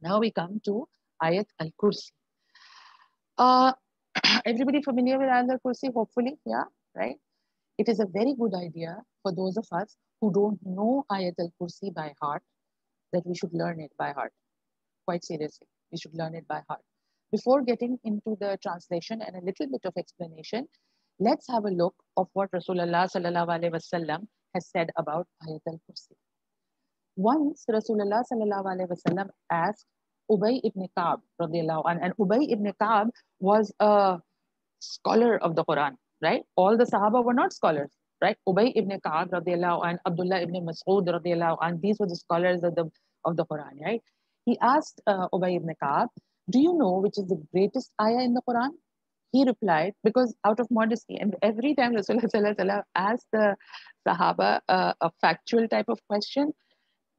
Now we come to Ayat al Kursi. Uh, everybody familiar with Ayat al Kursi? Hopefully, yeah, right? It is a very good idea for those of us who don't know Ayat al Kursi by heart that we should learn it by heart. Quite seriously, we should learn it by heart. Before getting into the translation and a little bit of explanation, let's have a look of what Rasulullah has said about Ayat al-Kursi. Once Rasulullah wasallam asked Ubay ibn Ka'b and Ubay ibn Ka'b was a scholar of the Quran, right? All the Sahaba were not scholars, right? Ubay ibn Ka'b and Abdullah ibn Mas'ud and these were the scholars of the of the Quran, right? He asked uh, Ubay ibn Ka'b, "Do you know which is the greatest ayah in the Quran?" He replied, because out of modesty, and every time Rasulullah asked the Sahaba uh, a factual type of question,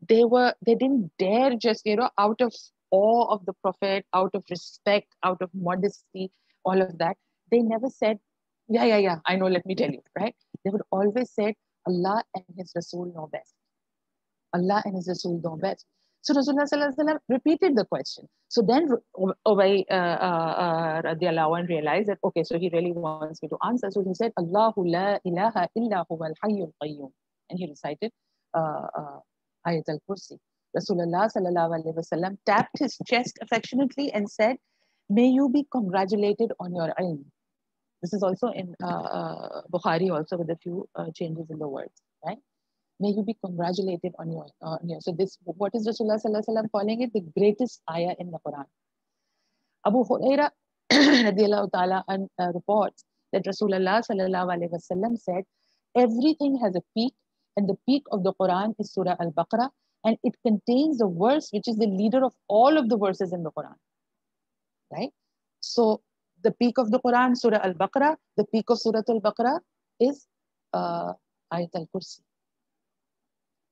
they were they didn't dare just you know out of awe of the Prophet, out of respect, out of modesty, all of that. They never said, "Yeah, yeah, yeah, I know. Let me tell you." Right? They would always say, "Allah and His Rasul know best." Allah and His Rasul know best. So Rasulullah repeated the question. So then Ubay uh, uh, uh, realized that, okay, so he really wants me to answer. So he said, Allahu la ilaha illa huwa al-hayyul qayyum. And he recited uh, uh, Ayat al-Kursi. Rasulullah sallallahu alayhi wasallam tapped his chest affectionately and said, may you be congratulated on your ilm. This is also in uh, uh, Bukhari also with a few uh, changes in the words, right? may you be congratulated on your, uh, on your so this what is Rasulullah sallallahu calling it the greatest ayah in the Quran. Abu Huraira ta'ala uh, reports that Rasulullah wasallam said everything has a peak and the peak of the Quran is Surah Al-Baqarah and it contains the verse which is the leader of all of the verses in the Quran. Right? So the peak of the Quran, Surah Al-Baqarah, the peak of Surah Al-Baqarah is uh, Ayat Al-Kursi.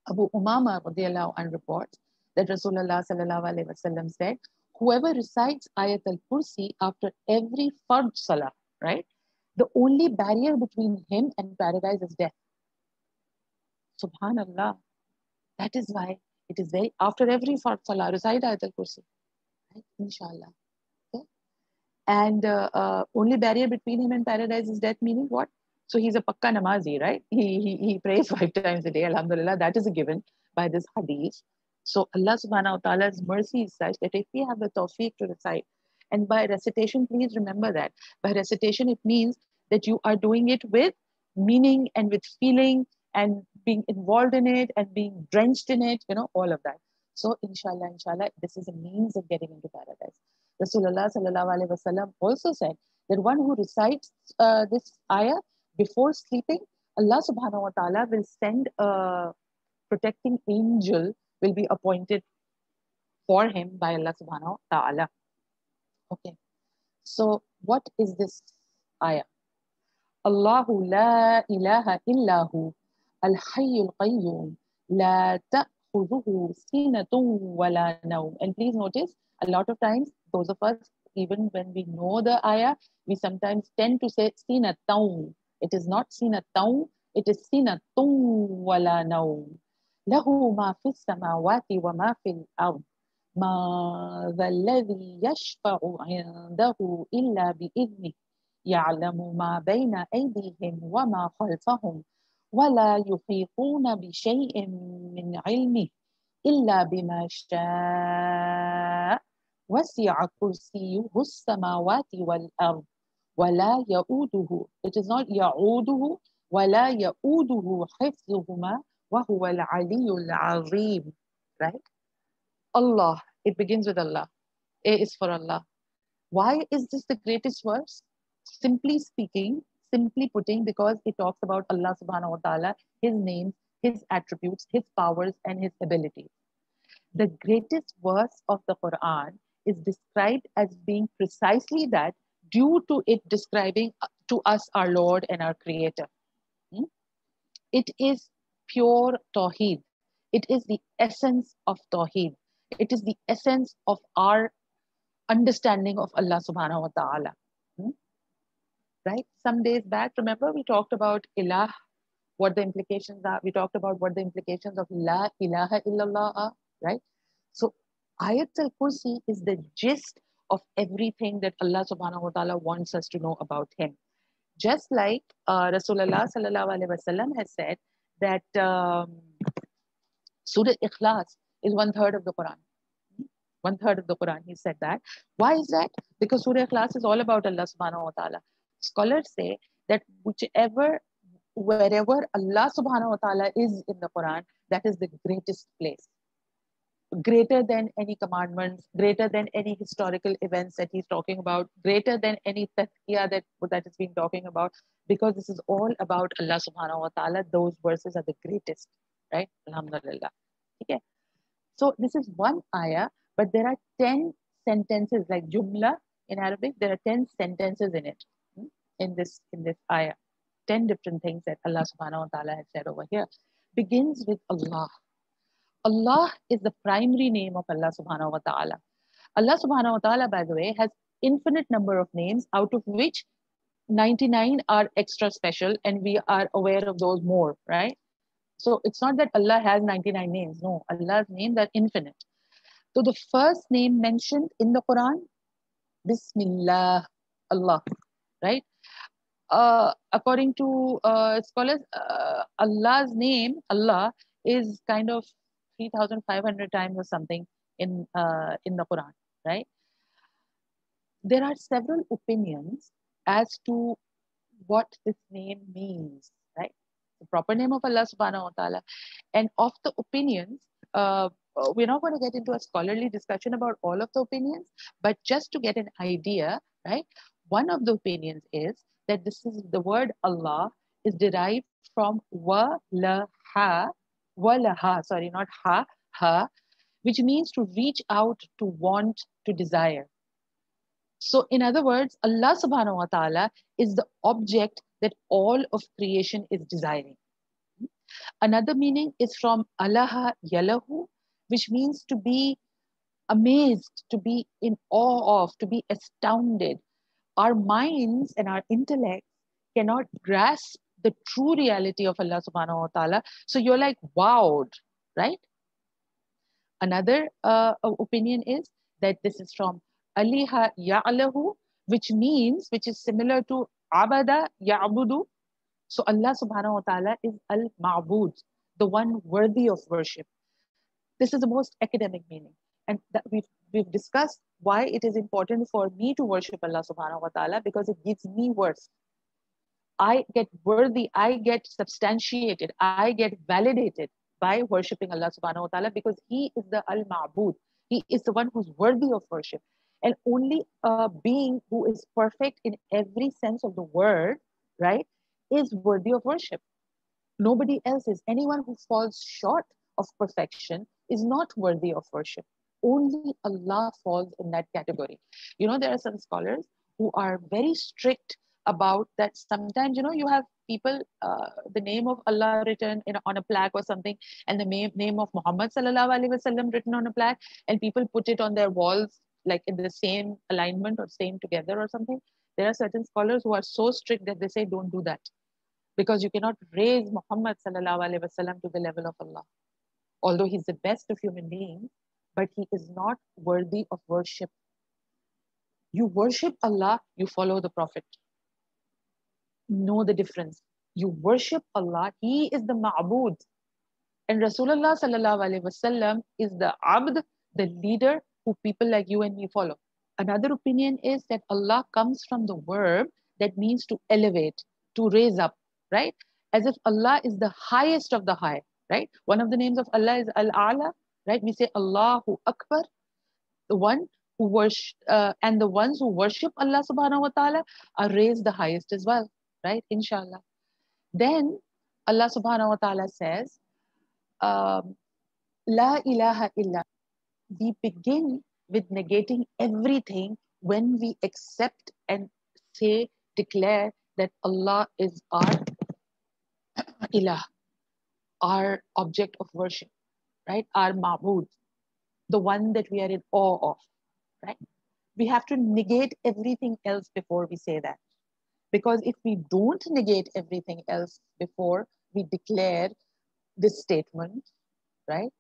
Abu Umama and reports that Rasulullah said, whoever recites Ayat al-Kursi after every Fard Salah, right? The only barrier between him and paradise is death. Subhanallah. That is why it is very, after every Salah, recite Ayat al-Kursi. Right? Inshallah. Okay? And uh, uh, only barrier between him and paradise is death, meaning what? So he's a pakka namazi, right? He, he, he prays five times a day, alhamdulillah. That is a given by this hadith. So Allah subhanahu wa ta'ala's mercy is such that if we have the tawfiq to recite, and by recitation, please remember that. By recitation, it means that you are doing it with meaning and with feeling and being involved in it and being drenched in it, you know, all of that. So inshallah, inshallah, this is a means of getting into paradise. Rasulullah wasallam also said that one who recites uh, this ayah before sleeping, Allah subhanahu wa ta'ala will send a protecting angel will be appointed for him by Allah subhanahu wa ta'ala. Okay. So what is this ayah? Allahu la ilaha illahu qayyum la ta'khudhuhu sinatun wa la nawm. And please notice, a lot of times, those of us, even when we know the ayah, we sometimes tend to say sinatun it is not sinatun, it is sinatun wala naum. له ما في السماوات وما في الأرض ما ذا الذي يشفع عنده إلا بإذنه يعلم ما بين أيديهم وما خلفهم ولا يحيطون بشيء من علمه إلا بما شاء. وسع كرسيه السماوات والأرض ولا يؤوده it is not يعوده ولا يؤوده حفظهما وهو العلي العظيم. Right? Allah. It begins with Allah. A is for Allah. Why is this the greatest verse? Simply speaking simply putting because it talks about Allah subhanahu wa ta'ala his names his attributes his powers and his abilities the greatest verse of the Quran is described as being precisely that due to it describing uh, to us our Lord and our Creator. Hmm? It is pure Tawheed. It is the essence of Tawheed. It is the essence of our understanding of Allah subhanahu wa ta'ala. Right? Some days back, remember we talked about ilah, what the implications are. We talked about what the implications of la ilaha illallah are, right? So Ayat al Kursi is the gist of everything that Allah subhanahu wa ta'ala wants us to know about Him. Just like uh, Rasulullah sallallahu alaihi wasallam has said that um, Surah Ikhlas is one third of the Quran. One third of the Quran, he said that. Why is that? Because Surah Ikhlas is all about Allah subhanahu wa ta'ala. Scholars say that whichever, wherever Allah subhanahu wa ta'ala is in the Quran, that is the greatest place greater than any commandments, greater than any historical events that he's talking about, greater than any tazkiyah that, that has been talking about, because this is all about Allah subhanahu wa ta'ala. Those verses are the greatest, right? Alhamdulillah. Okay. So this is one ayah, but there are 10 sentences like jumla in Arabic, there are 10 sentences in it, in this, in this ayah. 10 different things that Allah subhanahu wa ta'ala has said over here. Begins with Allah. Allah is the primary name of Allah subhanahu wa ta'ala. Allah subhanahu wa ta'ala, by the way, has infinite number of names, out of which 99 are extra special, and we are aware of those more, right? So it's not that Allah has 99 names. No, Allah's names are infinite. So the first name mentioned in the Quran, Bismillah, Allah, right? Uh, according to uh, scholars, uh, Allah's name, Allah, is kind of 3,500 times or something in, uh, in the Quran, right? There are several opinions as to what this name means, right? The proper name of Allah subhanahu wa ta'ala. And of the opinions, uh, we're not going to get into a scholarly discussion about all of the opinions, but just to get an idea, right? One of the opinions is that this is the word Allah is derived from wa la ha walaha, sorry, not ha, ha, which means to reach out, to want, to desire. So, in other words, Allah subhanahu wa ta'ala is the object that all of creation is desiring. Another meaning is from Allaha yalahu, which means to be amazed, to be in awe of, to be astounded. Our minds and our intellect cannot grasp the true reality of Allah subhanahu wa ta'ala. So you're like wowed, right? Another uh, opinion is that this is from Aliha Ya'lahu, which means, which is similar to Abada Ya'budu. So Allah subhanahu wa ta'ala is Al Ma'bud, the one worthy of worship. This is the most academic meaning. And that we've, we've discussed why it is important for me to worship Allah subhanahu wa ta'ala because it gives me worth. I get worthy, I get substantiated, I get validated by worshipping Allah subhanahu wa ta'ala because He is the Al Ma'bud. He is the one who's worthy of worship. And only a being who is perfect in every sense of the word, right, is worthy of worship. Nobody else is. Anyone who falls short of perfection is not worthy of worship. Only Allah falls in that category. You know, there are some scholars who are very strict about that sometimes you know you have people uh, the name of allah written in, on a plaque or something and the name, name of muhammad written on a plaque and people put it on their walls like in the same alignment or same together or something there are certain scholars who are so strict that they say don't do that because you cannot raise muhammad to the level of allah although he's the best of human beings but he is not worthy of worship you worship allah you follow the prophet know the difference. You worship Allah, He is the ma'bud. And Rasulullah wasallam is the abd, the leader who people like you and me follow. Another opinion is that Allah comes from the verb that means to elevate, to raise up, right? As if Allah is the highest of the high, right? One of the names of Allah is Al-A'la, right? We say Allahu Akbar, the one who worship, uh, and the ones who worship Allah subhanahu wa ta'ala are raised the highest as well right? Inshallah. Then Allah subhanahu wa ta'ala says, um, La ilaha illa. We begin with negating everything when we accept and say, declare that Allah is our ilah, our object of worship, right? Our ma'bud, the one that we are in awe of, right? We have to negate everything else before we say that. Because if we don't negate everything else before we declare this statement, right?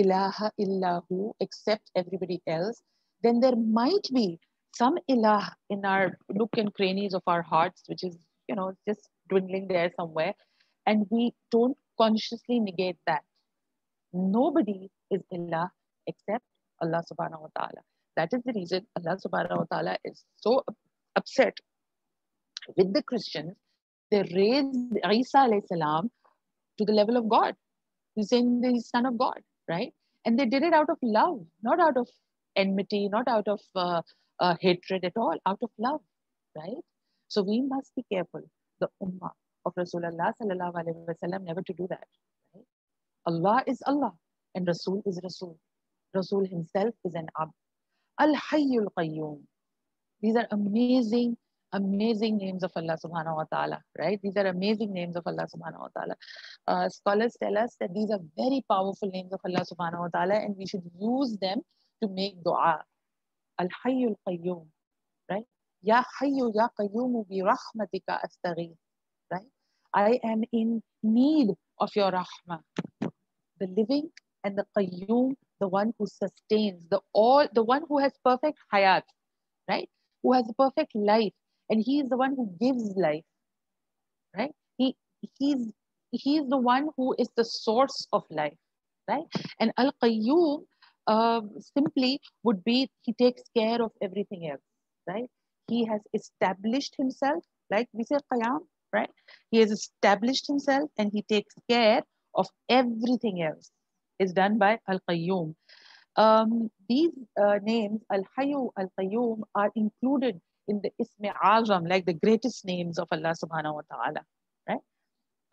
ilaha illahu except everybody else, then there might be some ilah in our nook and crannies of our hearts, which is, you know, just dwindling there somewhere. And we don't consciously negate that. Nobody is ilah except Allah subhanahu wa ta'ala. That is the reason Allah subhanahu wa ta'ala is so upset with the Christians. They raised Isa alayhi salam to the level of God. He's saying he's son of God, right? And they did it out of love, not out of enmity, not out of uh, uh, hatred at all, out of love, right? So we must be careful, the ummah of Rasulullah never to do that. Allah is Allah and Rasul is Rasul. Rasul himself is an Abd. Al Hayyul Qayyum. These are amazing, amazing names of Allah subhanahu wa ta'ala, right? These are amazing names of Allah subhanahu wa ta'ala. Uh, scholars tell us that these are very powerful names of Allah subhanahu wa ta'ala and we should use them to make dua. Al Hayyul Qayyum, right? Ya Hayyu Ya Qayyum bi rahmatika astaghith, right? I am in need of your rahmah. The living and the Qayyum, the one who sustains, the all, the one who has perfect hayat, right? Who has a perfect life, and he is the one who gives life, right? He he's he is the one who is the source of life, right? And Al Qayyum uh, simply would be he takes care of everything else, right? He has established himself, like we say Qiyam, right? He has established himself and he takes care of everything else. Is done by Al Qayyum. Um, these uh, names, Al Hayyu, Al Qayyum, are included in the Ism Azam, like the greatest names of Allah subhanahu wa ta'ala. Right?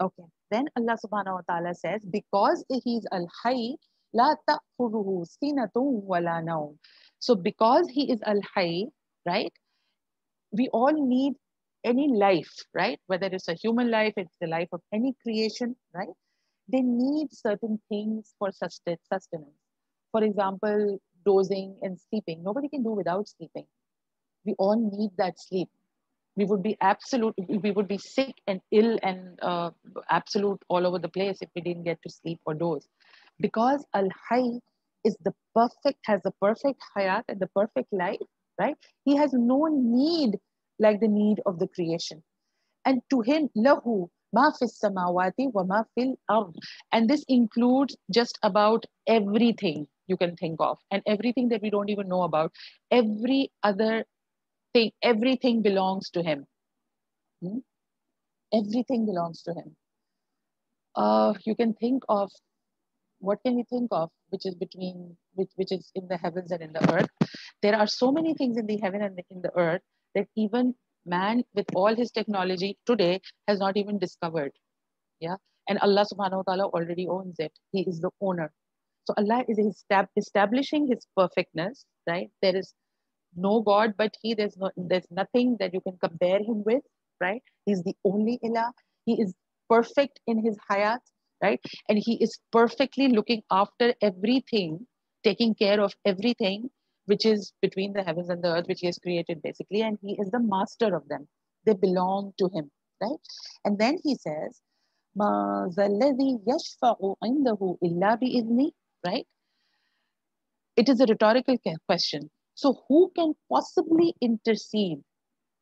Okay. Then Allah subhanahu wa ta'ala says, because He is Al Hayy, La ta'khuduhu sinatun wala nawm. So because He is Al Hayy, right? We all need any life, right? Whether it's a human life, it's the life of any creation, right? They need certain things for sustenance. For example, dozing and sleeping. Nobody can do without sleeping. We all need that sleep. We would be absolute, we would be sick and ill and uh, absolute all over the place if we didn't get to sleep or doze. Because Al Hayy is the perfect, has the perfect hayat and the perfect life, right? He has no need like the need of the creation. And to him, lahu, ma fis samawati wa ma fil ard. And this includes just about everything you can think of and everything that we don't even know about. Every other thing, everything belongs to him. Hmm? Everything belongs to him. Uh, you can think of what can we think of which is between which, which is in the heavens and in the earth there are so many things in the heaven and in the earth that even man with all his technology today has not even discovered. Yeah? And allah subhanahu wa ta'ala already owns it. He is the owner. So allah is establishing his perfectness right? There is no god but he there's no there's nothing that you can compare him with right? He's the only ilah. He is perfect in his hayat right? And he is perfectly looking after everything taking care of everything which is between the heavens and the earth, which he has created basically, and he is the master of them. They belong to him, right? And then he says, right? It is a rhetorical question. So who can possibly intercede,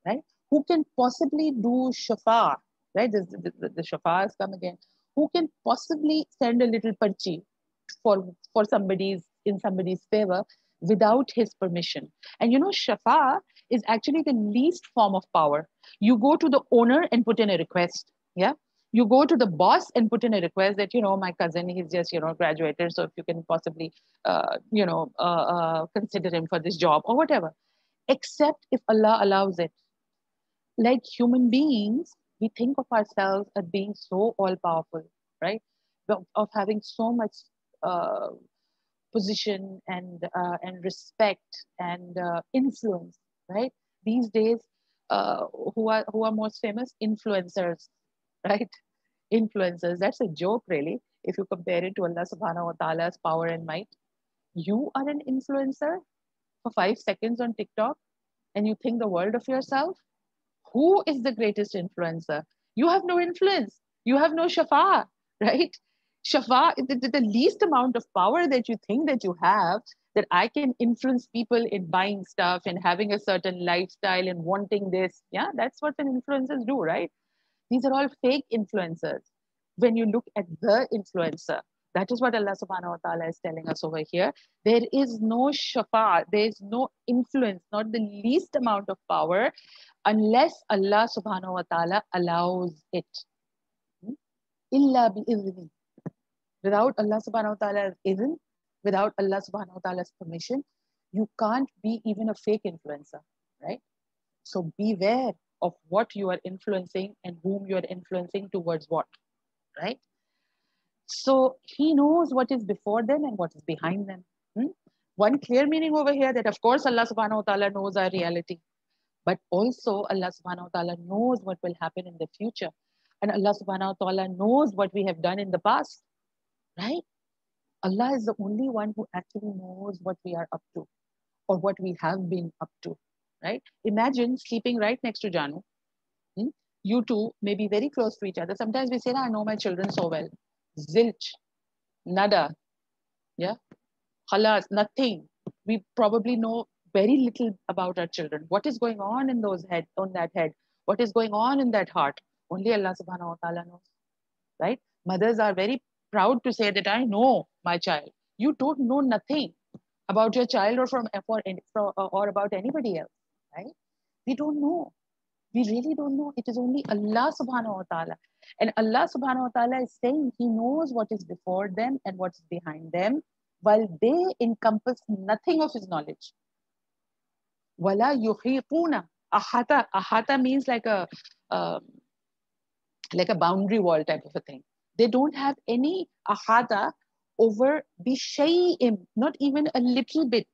right? Who can possibly do shafa, right? The, the, the, come again. Who can possibly send a little parchi for, for somebody's, in somebody's favor without his permission. And you know, shafa is actually the least form of power. You go to the owner and put in a request. Yeah. You go to the boss and put in a request that, you know, my cousin, he's just, you know, graduated. So if you can possibly, uh, you know, uh, uh, consider him for this job or whatever, except if Allah allows it. Like human beings, we think of ourselves as being so all powerful, right? Of having so much uh, position and uh, and respect and uh, influence right? These days uh, who are who are most famous? Influencers right? Influencers. That's a joke really. If you compare it to allah subhanahu wa ta'ala's power and might you are an influencer for five seconds on tiktok and you think the world of yourself? Who is the greatest influencer? You have no influence. You have no shafa right shafa, the, the, least amount of power that you think that you have, that I can influence people in buying stuff and having a certain lifestyle and wanting this. Yeah, that's what an influencers do, right? These are all fake influencers. When you look at the influencer, that is what Allah subhanahu wa ta'ala is telling us over here. There is no shafa, there is no influence, not the least amount of power, unless Allah subhanahu wa ta'ala allows it. Hmm? Illa bi Without Allah subhanahu wa ta'ala's izn, without Allah subhanahu wa ta'ala's permission, you can't be even a fake influencer, right? So beware of what you are influencing and whom you are influencing towards what, right? So he knows what is before them and what is behind them. Hmm? One clear meaning over here that of course Allah subhanahu wa ta'ala knows our reality, but also Allah subhanahu wa ta'ala knows what will happen in the future. And Allah subhanahu wa ta'ala knows what we have done in the past, right? Allah is the only one who actually knows what we are up to or what we have been up to, right? Imagine sleeping right next to Janu. Hmm? You two may be very close to each other. Sometimes we say, I know my children so well. Zilch, nada, yeah, halas, nothing. We probably know very little about our children. What is going on in those head, on that head? What is going on in that heart? Only Allah subhanahu wa ta'ala knows, right? Mothers are very proud to say that I know my child. You don't know nothing about your child or from for, for or about anybody else, right? We don't know. We really don't know. It is only Allah subhanahu wa ta'ala. And Allah subhanahu wa ta'ala is saying He knows what is before them and what's behind them, while they encompass nothing of His knowledge. Wala yuhituna. Ahata. Ahata means like a um, like a boundary wall type of a thing. They don't have any ahata over bishayim, not even a little bit.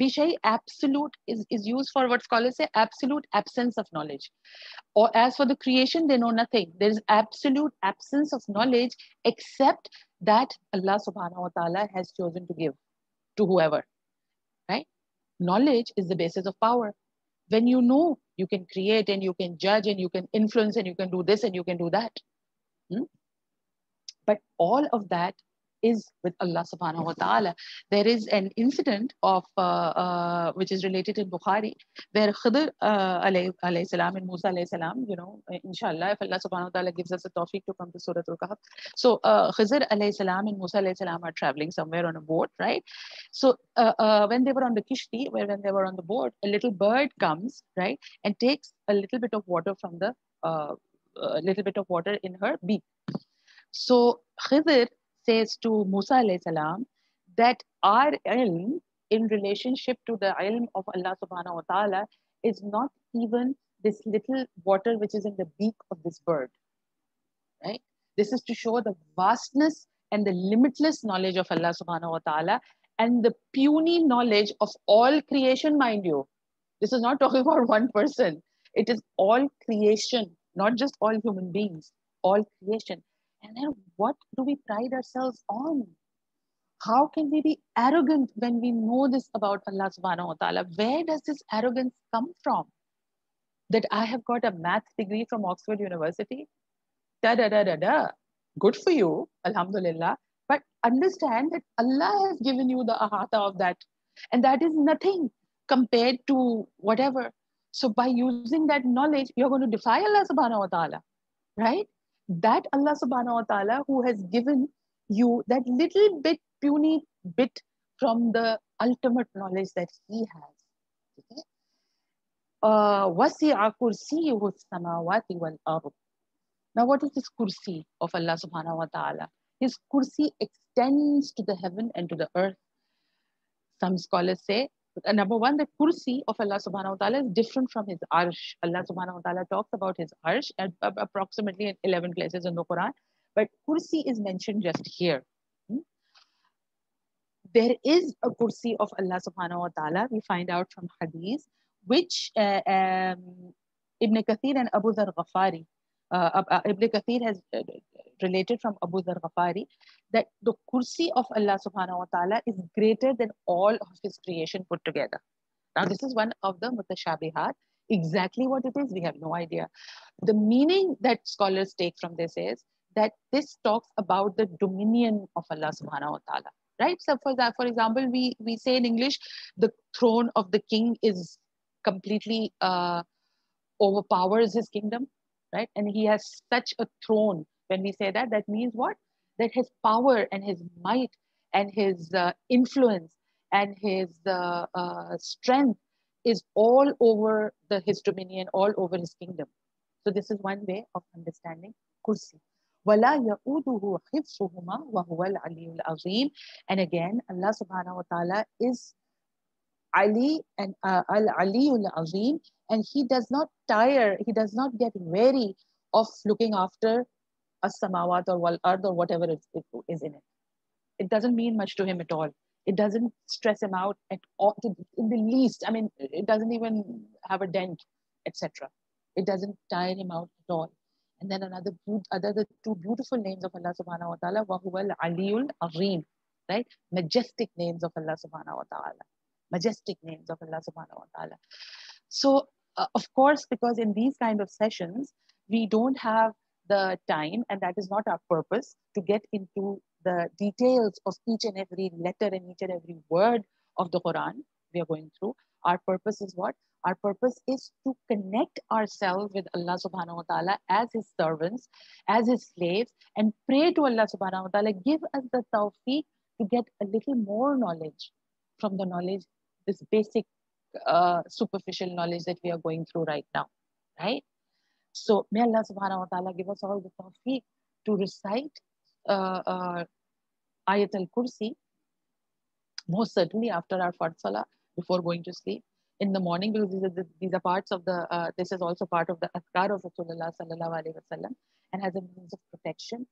Bishay absolute is, is used for what scholars say absolute absence of knowledge. Or as for the creation, they know nothing. There is absolute absence of knowledge except that Allah subhanahu wa ta'ala has chosen to give to whoever. Right? Knowledge is the basis of power. When you know, you can create and you can judge and you can influence and you can do this and you can do that. Hmm? But all of that is with Allah subhanahu wa ta'ala. There is an incident of uh, uh, which is related in Bukhari where Khidr uh, alayhi salam and Musa alayhi salam, you know, inshallah, if Allah subhanahu wa ta'ala gives us a tawfiq to come to Surah Al-Kahf. So uh, Khidr alayhi salam and Musa alayhi salam are traveling somewhere on a boat, right? So uh, uh, when they were on the kishti, where when they were on the boat, a little bird comes, right, and takes a little bit of water from the, uh, a little bit of water in her beak. So Khidr says to Musa salam that our ilm in relationship to the ilm of Allah subhanahu wa ta'ala is not even this little water which is in the beak of this bird. Right? This is to show the vastness and the limitless knowledge of Allah subhanahu wa ta'ala and the puny knowledge of all creation, mind you. This is not talking about one person. It is all creation, not just all human beings, all creation. And then what do we pride ourselves on? How can we be arrogant when we know this about Allah subhanahu wa ta'ala? Where does this arrogance come from? That I have got a math degree from Oxford University? Da da da da da. Good for you, Alhamdulillah. But understand that Allah has given you the ahata of that. And that is nothing compared to whatever. So by using that knowledge, you're going to defy Allah subhanahu wa ta'ala. Right? that Allah subhanahu wa ta'ala who has given you that little bit puny bit from the ultimate knowledge that he has. Okay? وَسِعَ كُرْسِيهُ السَّمَاوَاتِ وَالْأَرْضِ Now what is this kursi of Allah subhanahu wa ta'ala? His kursi extends to the heaven and to the earth. Some scholars say uh, number one, the kursi of Allah subhanahu wa ta'ala is different from his arsh. Allah subhanahu wa ta'ala talks about his arsh at uh, approximately in 11 places in the Quran, but kursi is mentioned just here. Hmm? There is a kursi of Allah subhanahu wa ta'ala, we find out from hadith, which uh, um, Ibn Kathir and Abu Dhar Ghafari, uh, uh, Ibn Kathir has uh, related from Abu Dhar Ghafari that the kursi of Allah subhanahu wa ta'ala is greater than all of his creation put together. Now, this is one of the mutashabihat. Exactly what it is, we have no idea. The meaning that scholars take from this is that this talks about the dominion of Allah subhanahu wa ta'ala. Right? So for that, for example, we, we say in English, the throne of the king is completely uh, overpowers his kingdom, right? And he has such a throne. When we say that, that means what? That his power and his might and his uh, influence and his uh, uh, strength is all over the his dominion, all over his kingdom. So this is one way of understanding kursi. وَلَا يَؤُودُهُ حِفْظُهُمَا وَهُوَ الْعَلِيُّ الْعَظِيمُ And again, Allah subhanahu wa ta'ala is Ali and uh, Al-Aliyul Azim and he does not tire, he does not get weary of looking after a samawat or wal ard or whatever is it is in it. It doesn't mean much to him at all. It doesn't stress him out at all, in the least. I mean, it doesn't even have a dent, etc. It doesn't tire him out at all. And then another other the two beautiful names of Allah subhanahu wa ta'ala, Wahuwal Aliyul Azim, right? Majestic names of Allah subhanahu wa ta'ala. Majestic names of Allah subhanahu wa ta'ala. So uh, of course, because in these kind of sessions, we don't have the time, and that is not our purpose, to get into the details of each and every letter and each and every word of the Quran we are going through. Our purpose is what? Our purpose is to connect ourselves with Allah subhanahu wa ta'ala as His servants, as His slaves, and pray to Allah subhanahu wa ta'ala, give us the tawfiq to get a little more knowledge from the knowledge, this basic uh, superficial knowledge that we are going through right now, right? So may Allah subhanahu wa ta'ala give us all the tawfiq to recite uh, uh, Ayat al-Kursi, most certainly after our Fard Salah, before going to sleep, in the morning, because these are, the, these are parts of the, uh, this is also part of the Azkar of Rasulullah sallallahu alayhi wasallam and has a means of protection.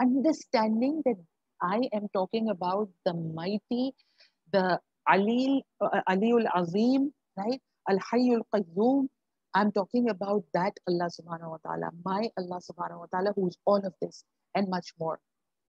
Understanding that I am talking about the mighty, the Ali, uh, Aliul Azim, right? Al Hayyul Qayyum. I'm talking about that Allah subhanahu wa ta'ala, my Allah subhanahu wa ta'ala, who's all of this and much more.